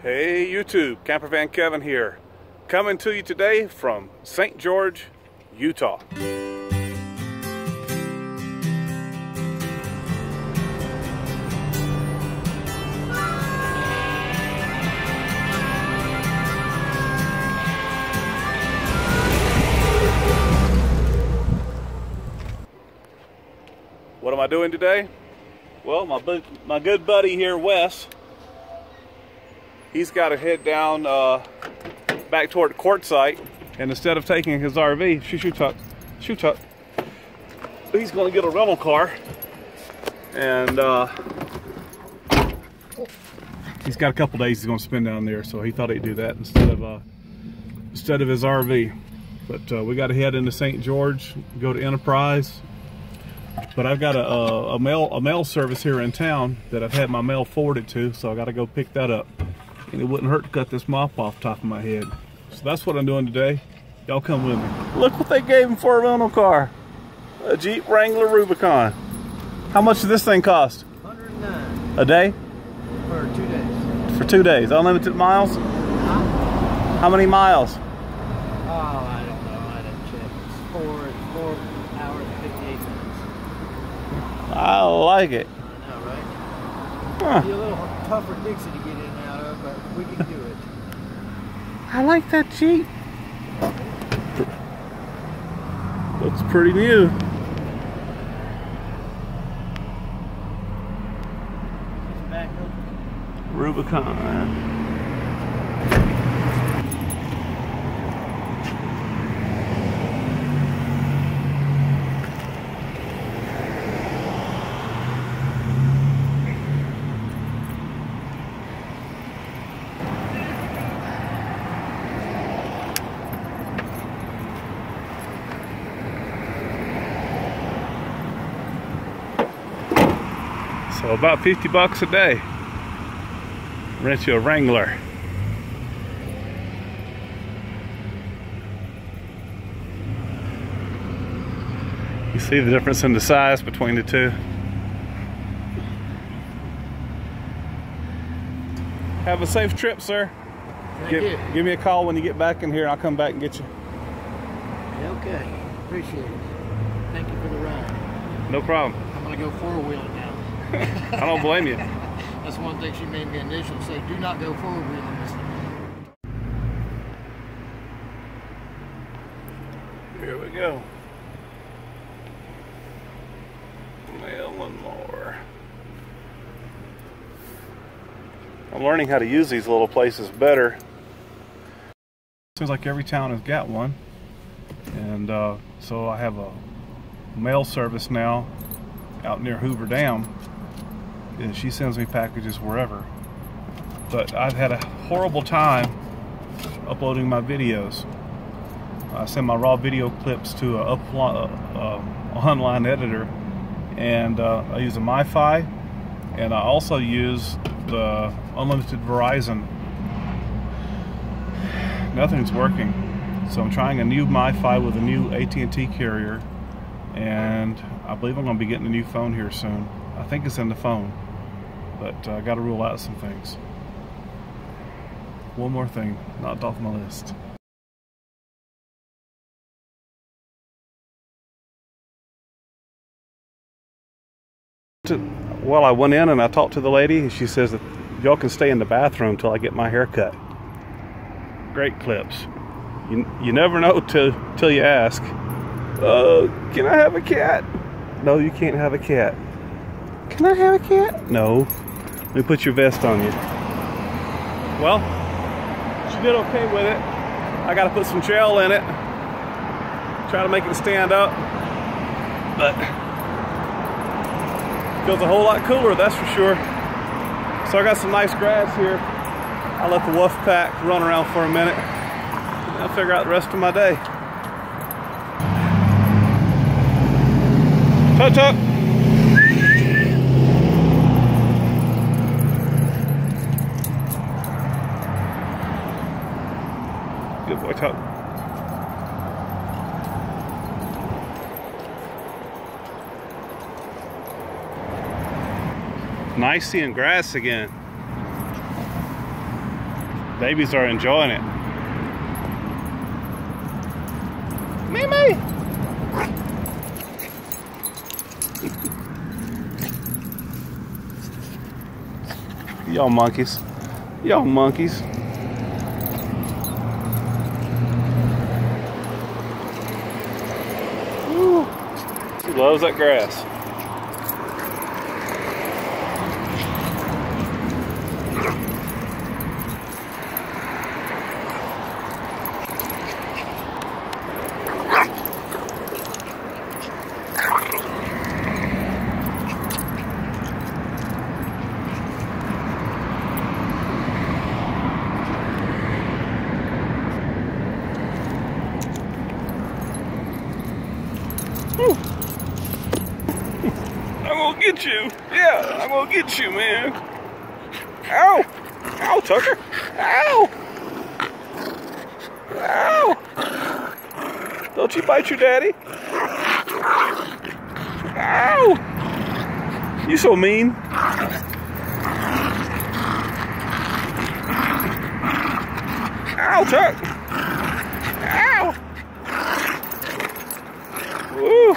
Hey YouTube, Campervan Kevin here, coming to you today from St. George, Utah. What am I doing today? Well, my, my good buddy here, Wes, he's got to head down uh, back toward the Quartzsite. And instead of taking his RV, shoot, shoot, tuck, shoot, tuck, he's going to get a rental car. And uh, he's got a couple days he's going to spend down there, so he thought he'd do that instead of uh, instead of his RV. But uh, we got to head into St. George, go to Enterprise. But I've got a, a, a mail a mail service here in town that I've had my mail forwarded to, so I got to go pick that up and it wouldn't hurt to cut this mop off top of my head. So that's what I'm doing today. Y'all come with me. Look what they gave him for a rental car. A Jeep Wrangler Rubicon. How much does this thing cost? 109 A day? for two days. For two days. Unlimited miles? Huh? How many miles? Oh, I don't know. I didn't check. It's four, four hours and 58 minutes. I like it. I know, right? Huh. Be a little tougher Dixie to get in and out of, but we can do it. I like that Jeep. Looks pretty new. It's back. Rubicon. So about 50 bucks a day. Rent you a Wrangler. You see the difference in the size between the two? Have a safe trip, sir. Thank Give, you. give me a call when you get back in here and I'll come back and get you. Okay. Appreciate it. Thank you for the ride. No problem. I'm going to go four wheeling now. I don't blame you. That's one thing she made me initially say, do not go four wheeling this Here we go. Mail and more. I'm learning how to use these little places better. Seems like every town has got one. And uh, so I have a mail service now out near Hoover Dam. And she sends me packages wherever. But I've had a horrible time uploading my videos. I send my raw video clips to a uh, um, online editor, and uh, I use a MiFi, and I also use the unlimited Verizon. Nothing's working, so I'm trying a new MiFi with a new AT&T carrier, and I believe I'm going to be getting a new phone here soon. I think it's in the phone, but uh, I got to rule out some things. One more thing, not off my list. to, well, I went in and I talked to the lady, and she says that y'all can stay in the bathroom till I get my hair cut. Great clips. You, you never know till till you ask. Uh, can I have a cat? No, you can't have a cat. Can I have a cat? No. Let me put your vest on you. Well, she did okay with it. I got to put some gel in it. Try to make it stand up. But feels a whole lot cooler, that's for sure. So I got some nice grass here. I let the Woof Pack run around for a minute. And I'll figure out the rest of my day. Tut tut. Good boy, Nice seeing grass again. Babies are enjoying it. Mimi! Y'all monkeys. Y'all monkeys. Woo. She loves that grass. I'm gonna get you. Yeah, I'm gonna get you, man. Ow! Ow, Tucker! Ow! Ow! Don't you bite your daddy? Ow! You so mean. Ow, Tuck! Ow! Woo!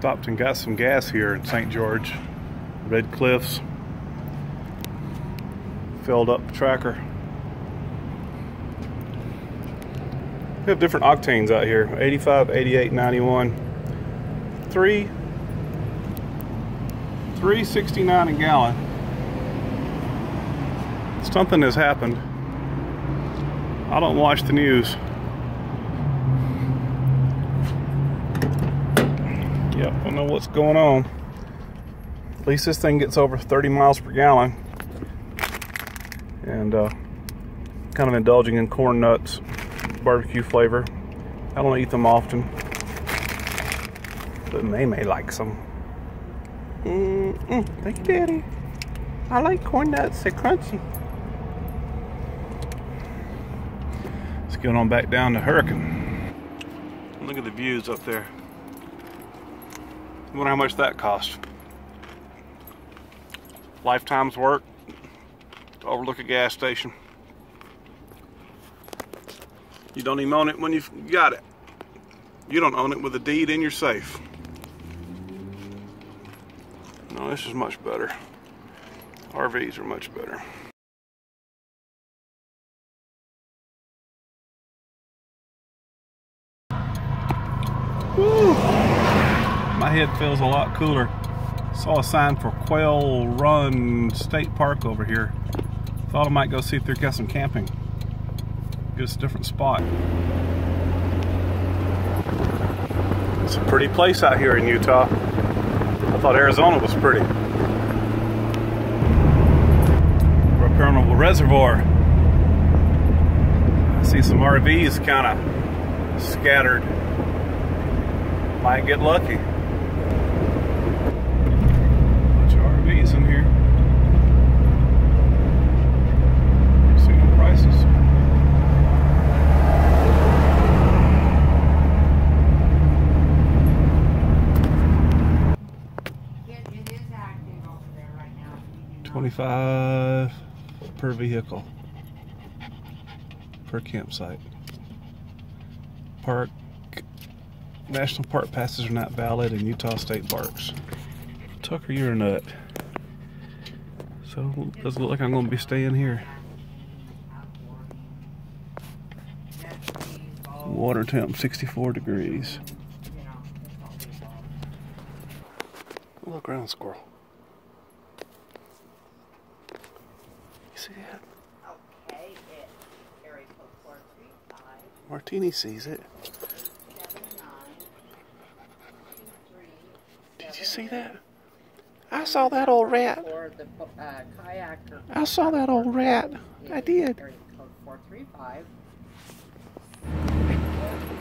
Stopped and got some gas here in St. George. Red Cliffs. Filled up the tracker. We have different octanes out here 85, 88, 91. 3 369 a gallon. Something has happened. I don't watch the news. Yep, I don't know what's going on. At least this thing gets over 30 miles per gallon. And uh, kind of indulging in corn nuts, barbecue flavor. I don't eat them often. But MaeMae likes them. Mm -mm. Thank you, Daddy. I like corn nuts, they're crunchy. Let's get on back down to Hurricane. Look at the views up there. Wonder how much that cost. Lifetime's work to overlook a gas station. You don't even own it when you've got it. You don't own it with a deed in your safe. No, this is much better. RVs are much better. My head feels a lot cooler. Saw a sign for Quail Run State Park over here. Thought I might go see if they've got some camping. Get a different spot. It's a pretty place out here in Utah. I thought Arizona was pretty. Paranormal Reservoir. I see some RVs kind of scattered. Might get lucky. Twenty-five per vehicle per campsite. Park National park passes are not valid in Utah state parks. Tucker, you're a nut. So doesn't look like I'm going to be staying here. Water temp 64 degrees. Look around, squirrel. Martini sees it. Did you see that? I saw that old rat. I saw that old rat. I did.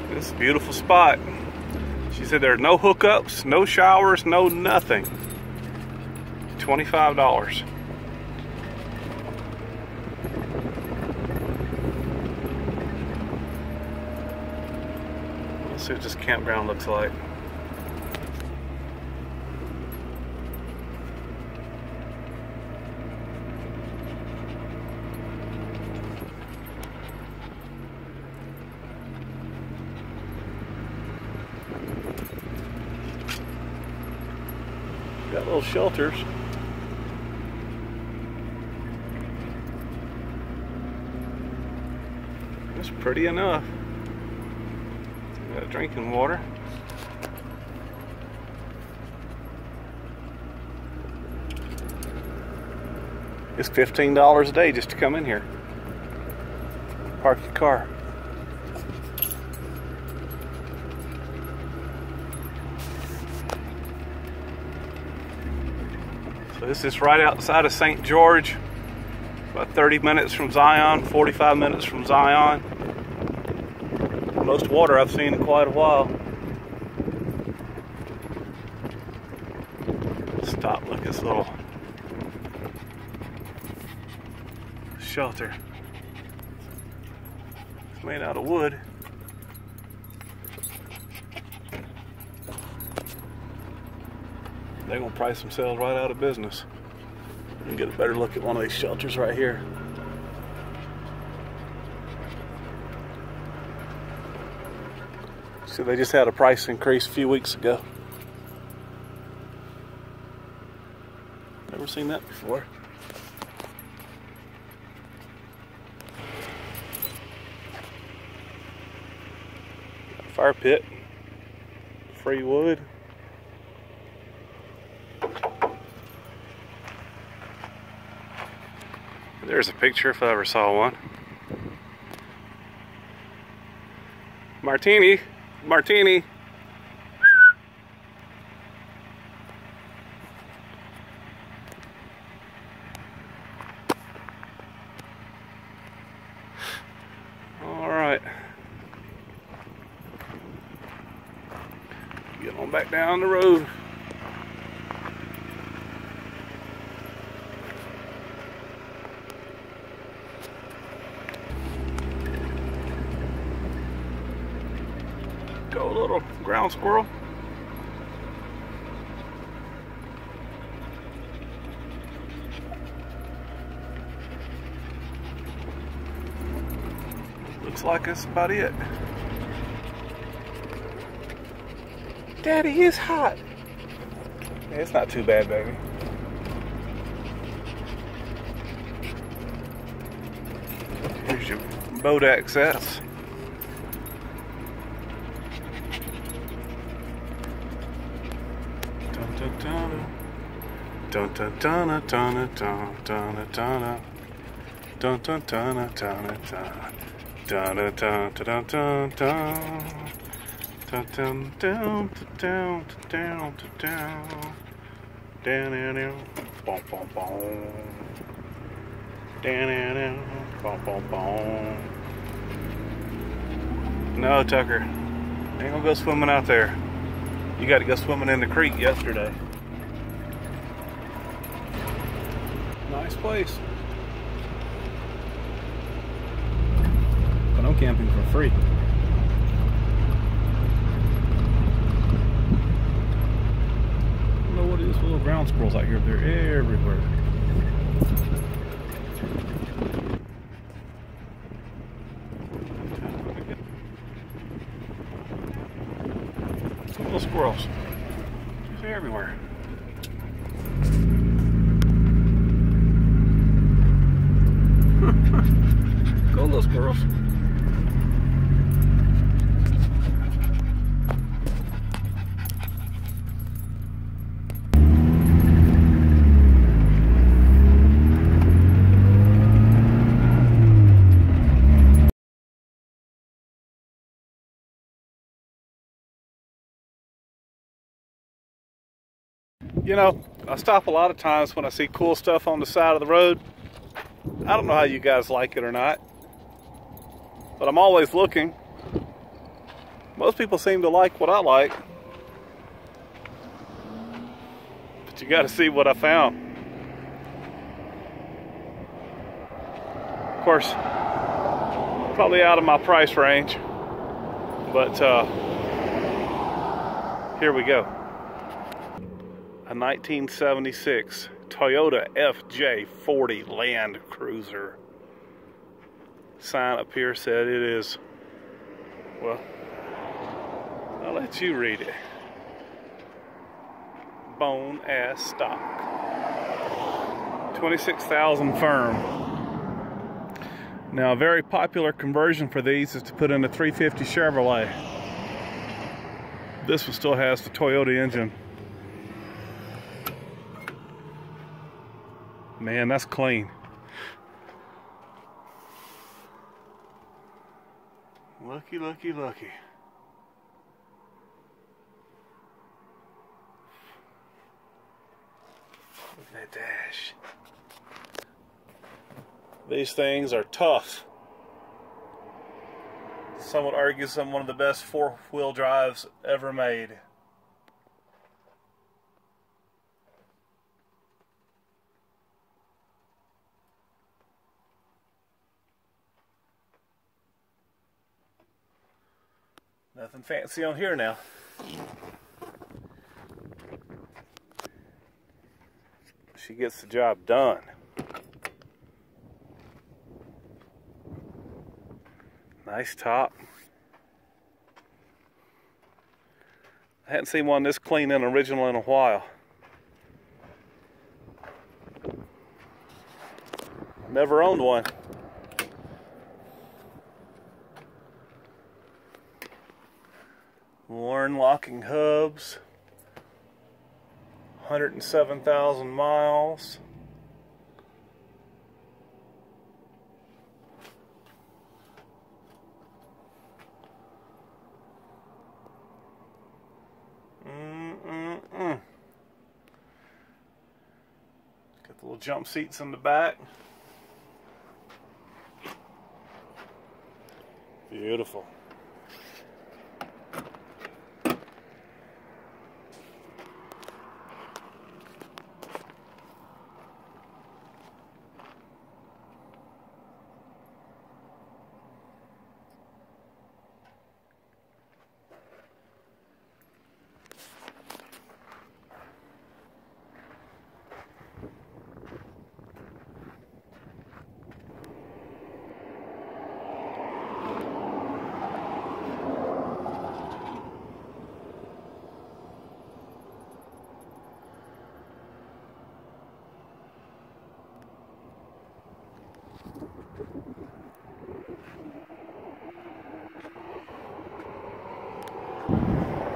This beautiful spot. She said there are no hookups, no showers, no nothing. $25. see what this campground looks like. Got little shelters. That's pretty enough. Drinking water. It's $15 a day just to come in here. Park your car. So this is right outside of St. George. About 30 minutes from Zion, 45 minutes from Zion. Most water I've seen in quite a while. Stop, look at this little shelter. It's made out of wood. They're gonna price themselves right out of business. And get a better look at one of these shelters right here. See, they just had a price increase a few weeks ago. Never seen that before. Fire pit, free wood. There's a picture if I ever saw one. Martini, Martini. All right. Get on back down the road. Go little squirrel. Looks like that's about it. Daddy is hot. It's not too bad, baby. Here's your boat access. Dun dun dun. Dun dun dun dun dun dun dun dun dun dun dun dun dun dun dun dun dun Dun dun down down down down down down down bom bom bom down down down bom bom bom No Tucker. Ain't gonna go swimming out there. You got to go swimming in the creek yesterday nice place but I'm camping for free know what it is little ground squirrels out here. They're everywhere. Little squirrels. They're everywhere. Go little squirrels. You know, I stop a lot of times when I see cool stuff on the side of the road. I don't know how you guys like it or not, but I'm always looking. Most people seem to like what I like, but you got to see what I found. Of course, probably out of my price range, but uh, here we go a 1976 Toyota FJ40 Land Cruiser. Sign up here said it is, well, I'll let you read it. bone ass stock. 26,000 firm. Now, a very popular conversion for these is to put in a 350 Chevrolet. This one still has the Toyota engine. Man, that's clean. Lucky, lucky, lucky. Look at that dash. These things are tough. Some would argue some one of the best four-wheel drives ever made. Nothing fancy on here now. She gets the job done. Nice top. I hadn't seen one this clean and original in a while. Never owned one. Hubs. 107,000 miles. Got the little jump seats in the back. Beautiful.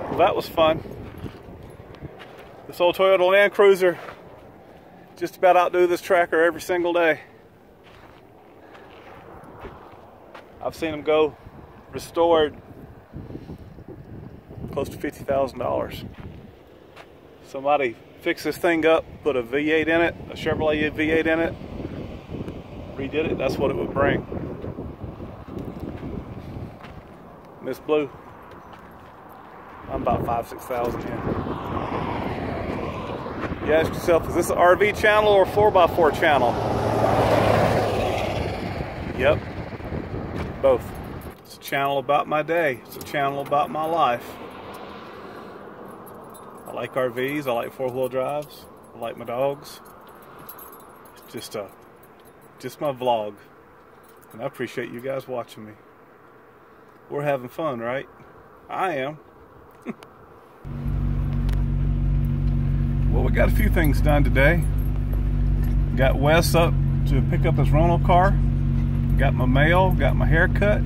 Well, that was fun. This old Toyota Land Cruiser just about outdo this tracker every single day. I've seen them go restored close to $50,000. Somebody fixed this thing up, put a V8 in it, a Chevrolet V8 in it, redid it, that's what it would bring. Miss Blue. I'm about five, six thousand in. You ask yourself, is this an RV channel or a 4x4 channel? Yep, both. It's a channel about my day. It's a channel about my life. I like RVs, I like four-wheel drives, I like my dogs. It's just a, just my vlog. And I appreciate you guys watching me. We're having fun, right? I am. well, we got a few things done today. Got Wes up to pick up his rental car. Got my mail, got my hair cut.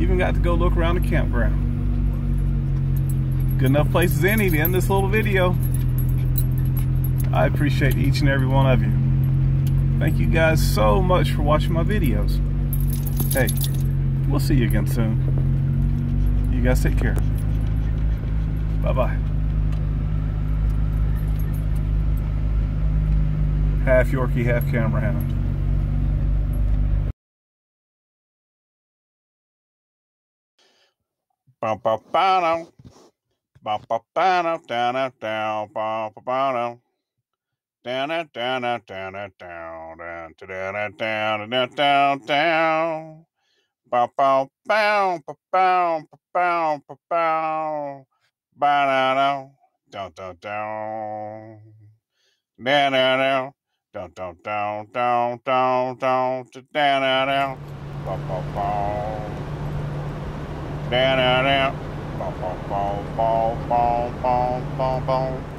Even got to go look around the campground. Good enough places any to end this little video. I appreciate each and every one of you. Thank you guys so much for watching my videos. Hey, we'll see you again soon. You guys take care. Bye-bye. Half Yorkie, half camera hound. Bum, bum, ba-dum. Bum, bum, ba-dum, down, down, bum, bum, ba-dum. Down, down, down, down, down, down, down, down, down, down, down, down. Bow, bow, bow, bow, bow, bow, bow, bow. Ba-da-da, down, down, down. Down, down, down. Down, down, down, down, down, down, down, down. Bow, bow, bow. Down, down, down. Bow, bow, bow, bow, bow, bow, bow, bow.